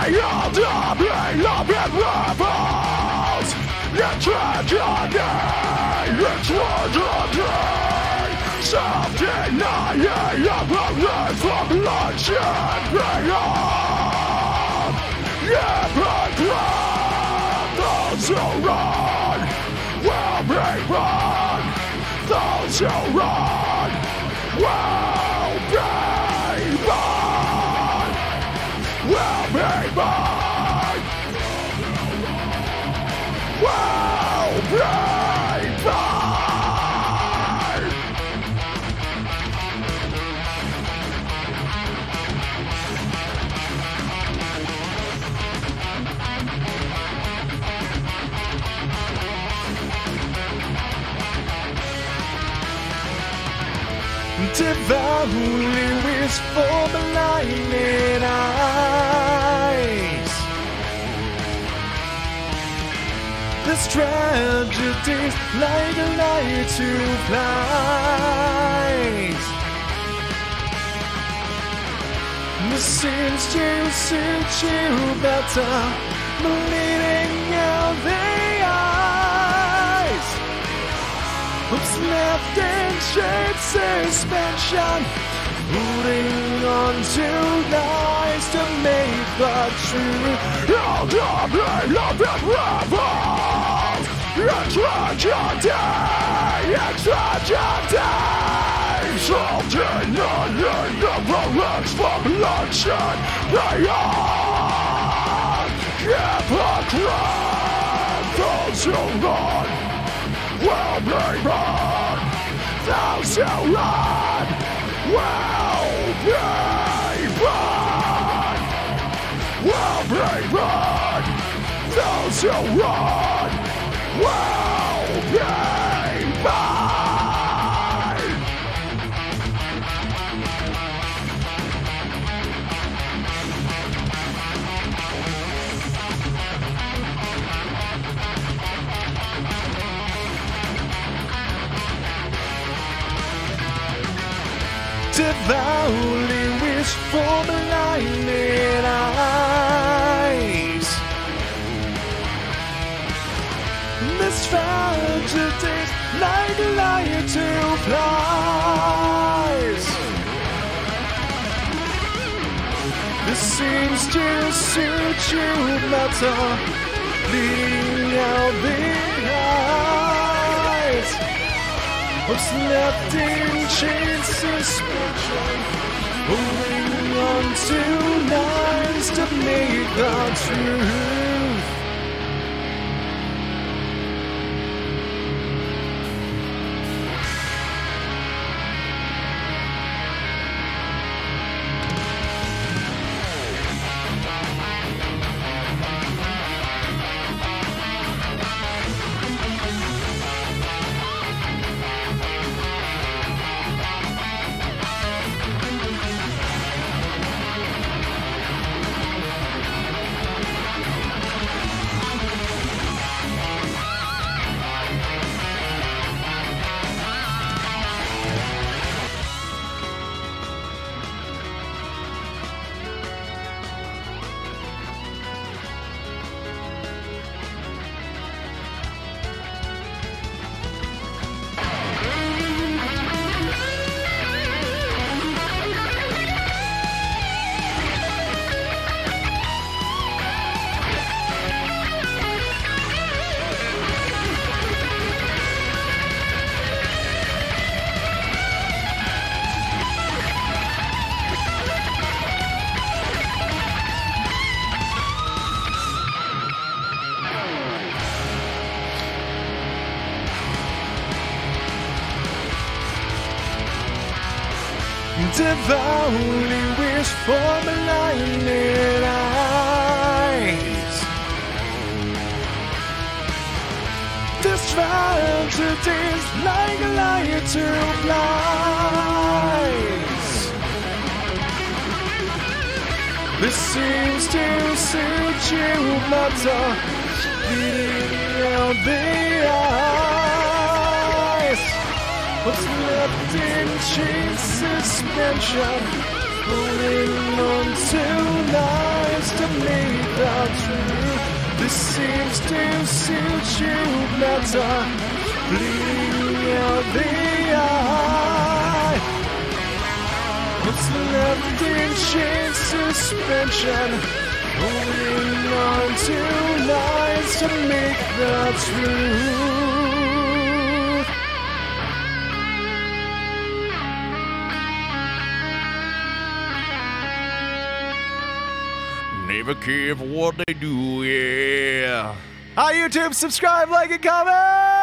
all the pain of it rebels. It's tragedy, it's tragedy. Self-denying of a life from bloodshed beyond. Hypocrite, those who run will be run. Those who run will Be run. Will be run. Devouring wish for blinded eyes. This tragedy's like a light to flies. This seems to suit you better, bleeding out the eyes. What's left in shade suspension Holding on to lies to make the truth All the pain of it rebels. Tragedy, tragedy. Self-denying never looks for bloodshed beyond. Hypocrite, those who run will be run. Those who run will be run. Will be run. Those who run Devouring wish for blinded eyes. This tragedy's like liar to flies This seems to suit you better Bleeding out the What's left in suspension Holding on to lies to make the truth Devouring wish for blinded eyes. This tragedy's like a liar to flies. This seems to suit you better Bleeding out uh, the eyes What's left in chain suspension Holding on to lies to make the truth. This seems to suit you better. Bleeding out the eye. What's left in chain suspension? Holding on to lies to make the truth. Never care for what they do, yeah. Hi, YouTube. Subscribe, like, and comment.